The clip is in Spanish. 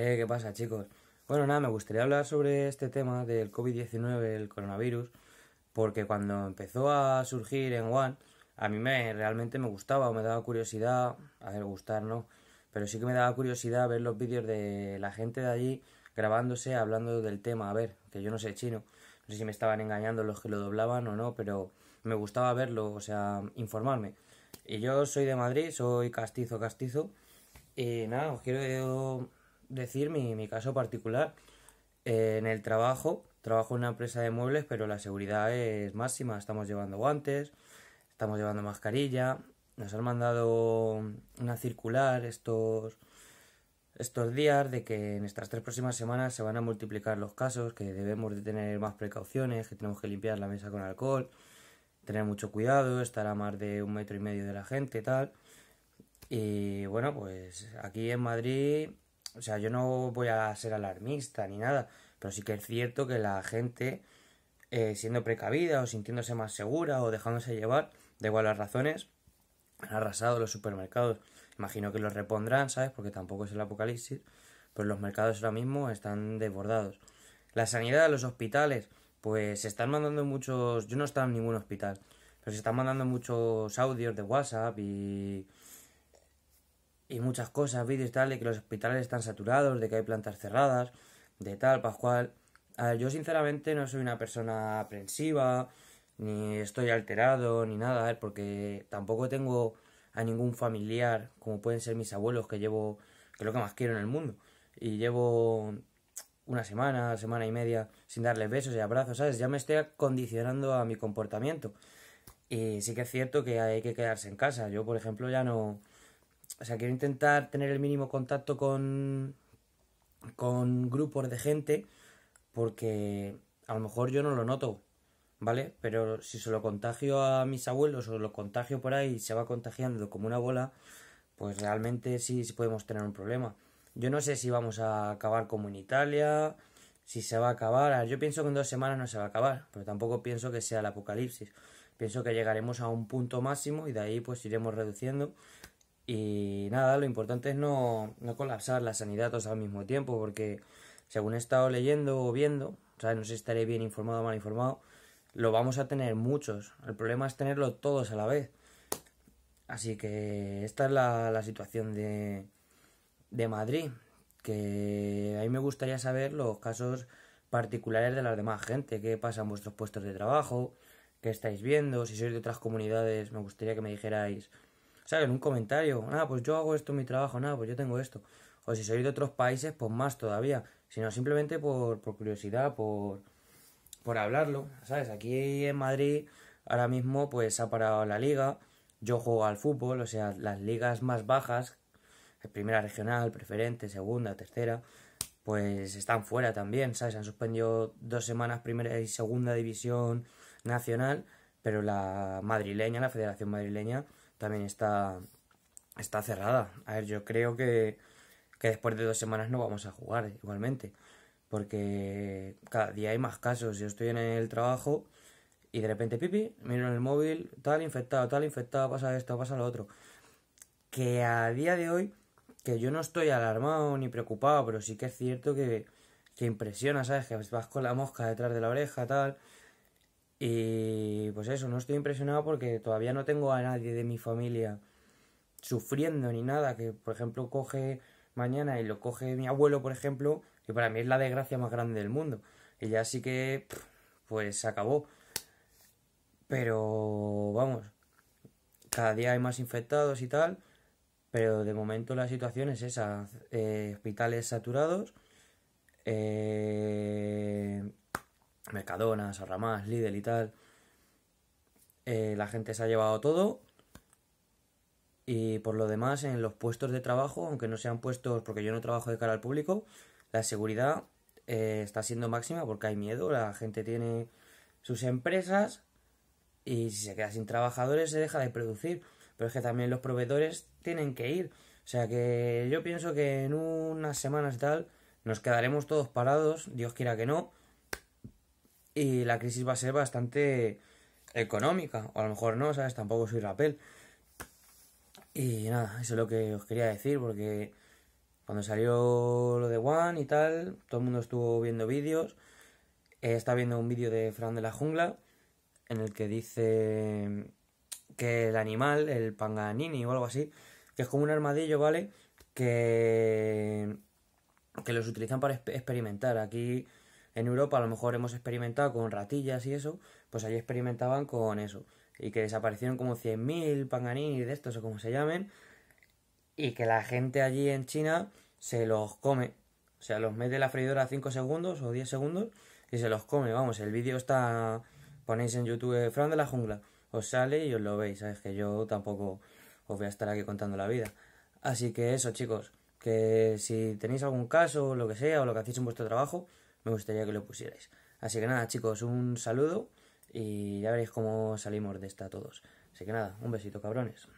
Eh, ¿qué pasa, chicos? Bueno, nada, me gustaría hablar sobre este tema del COVID-19, el coronavirus, porque cuando empezó a surgir en One, a mí me realmente me gustaba, me daba curiosidad, a ver, gustar, ¿no? Pero sí que me daba curiosidad ver los vídeos de la gente de allí grabándose, hablando del tema, a ver, que yo no sé chino, no sé si me estaban engañando los que lo doblaban o no, pero me gustaba verlo, o sea, informarme. Y yo soy de Madrid, soy castizo, castizo, y nada, os quiero decir mi, mi caso particular. Eh, en el trabajo, trabajo en una empresa de muebles, pero la seguridad es máxima. Estamos llevando guantes, estamos llevando mascarilla. Nos han mandado una circular estos, estos días de que en estas tres próximas semanas se van a multiplicar los casos, que debemos de tener más precauciones, que tenemos que limpiar la mesa con alcohol, tener mucho cuidado, estar a más de un metro y medio de la gente, tal. Y bueno, pues aquí en Madrid o sea, yo no voy a ser alarmista ni nada, pero sí que es cierto que la gente, eh, siendo precavida o sintiéndose más segura o dejándose llevar, de igual las razones, han arrasado los supermercados. Imagino que los repondrán, ¿sabes? Porque tampoco es el apocalipsis, pero los mercados ahora mismo están desbordados. La sanidad, los hospitales, pues se están mandando muchos. Yo no he en ningún hospital, pero se están mandando muchos audios de WhatsApp y y muchas cosas, vídeos tal, de que los hospitales están saturados, de que hay plantas cerradas, de tal, pascual. A ver, yo sinceramente no soy una persona aprensiva, ni estoy alterado, ni nada, a ver, porque tampoco tengo a ningún familiar, como pueden ser mis abuelos, que llevo, que es lo que más quiero en el mundo, y llevo una semana, semana y media sin darles besos y abrazos, ¿sabes? Ya me estoy condicionando a mi comportamiento. Y sí que es cierto que hay que quedarse en casa. Yo, por ejemplo, ya no, o sea, quiero intentar tener el mínimo contacto con, con grupos de gente porque a lo mejor yo no lo noto, ¿vale? Pero si se lo contagio a mis abuelos o lo contagio por ahí y se va contagiando como una bola, pues realmente sí, sí podemos tener un problema. Yo no sé si vamos a acabar como en Italia, si se va a acabar. Yo pienso que en dos semanas no se va a acabar, pero tampoco pienso que sea el apocalipsis. Pienso que llegaremos a un punto máximo y de ahí pues iremos reduciendo y nada, lo importante es no, no colapsar la sanidad todos al mismo tiempo, porque según he estado leyendo o viendo, o sea, no sé si estaré bien informado o mal informado, lo vamos a tener muchos. El problema es tenerlo todos a la vez. Así que esta es la, la situación de, de Madrid. Que a mí me gustaría saber los casos particulares de la demás gente. ¿Qué pasa en vuestros puestos de trabajo? ¿Qué estáis viendo? Si sois de otras comunidades, me gustaría que me dijerais ¿sabes? En un comentario, nada, pues yo hago esto en mi trabajo, nada, pues yo tengo esto. O si sois de otros países, pues más todavía. Sino simplemente por, por curiosidad, por, por hablarlo, ¿sabes? Aquí en Madrid ahora mismo pues ha parado la liga, yo juego al fútbol, o sea, las ligas más bajas, primera regional, preferente, segunda, tercera, pues están fuera también, ¿sabes? Han suspendido dos semanas primera y segunda división nacional, pero la madrileña, la Federación Madrileña, también está, está cerrada. A ver, yo creo que, que después de dos semanas no vamos a jugar igualmente. Porque cada día hay más casos. Yo estoy en el trabajo y de repente, pipi, miro en el móvil, tal infectado, tal infectado, pasa esto, pasa lo otro. Que a día de hoy, que yo no estoy alarmado ni preocupado, pero sí que es cierto que, que impresiona, ¿sabes? Que vas con la mosca detrás de la oreja, tal. Y pues eso, no estoy impresionado porque todavía no tengo a nadie de mi familia sufriendo ni nada, que por ejemplo coge mañana y lo coge mi abuelo, por ejemplo, que para mí es la desgracia más grande del mundo. Y ya sí que, pues se acabó. Pero vamos, cada día hay más infectados y tal, pero de momento la situación es esa, eh, hospitales saturados, eh, Mercadona, Sarramás, Lidl y tal. Eh, la gente se ha llevado todo. Y por lo demás, en los puestos de trabajo, aunque no sean puestos porque yo no trabajo de cara al público, la seguridad eh, está siendo máxima porque hay miedo. La gente tiene sus empresas y si se queda sin trabajadores se deja de producir. Pero es que también los proveedores tienen que ir. O sea que yo pienso que en unas semanas y tal nos quedaremos todos parados, Dios quiera que no, y la crisis va a ser bastante económica, o a lo mejor no, ¿sabes? Tampoco soy rapel. Y nada, eso es lo que os quería decir, porque Cuando salió lo de One y tal, todo el mundo estuvo viendo vídeos. Eh, está viendo un vídeo de Fran de la Jungla en el que dice que el animal, el panganini o algo así, que es como un armadillo, ¿vale? Que, que los utilizan para experimentar. Aquí en Europa a lo mejor hemos experimentado con ratillas y eso, pues allí experimentaban con eso. Y que desaparecieron como 100.000 panganini de estos o como se llamen. Y que la gente allí en China se los come. O sea, los mete en la freidora 5 segundos o 10 segundos y se los come. Vamos, el vídeo está. Ponéis en YouTube Fran de la Jungla. Os sale y os lo veis. Sabes que yo tampoco os voy a estar aquí contando la vida. Así que eso, chicos. Que si tenéis algún caso, lo que sea, o lo que hacéis en vuestro trabajo, me gustaría que lo pusierais. Así que nada, chicos, un saludo y ya veréis cómo salimos de esta todos. Así que nada, un besito, cabrones.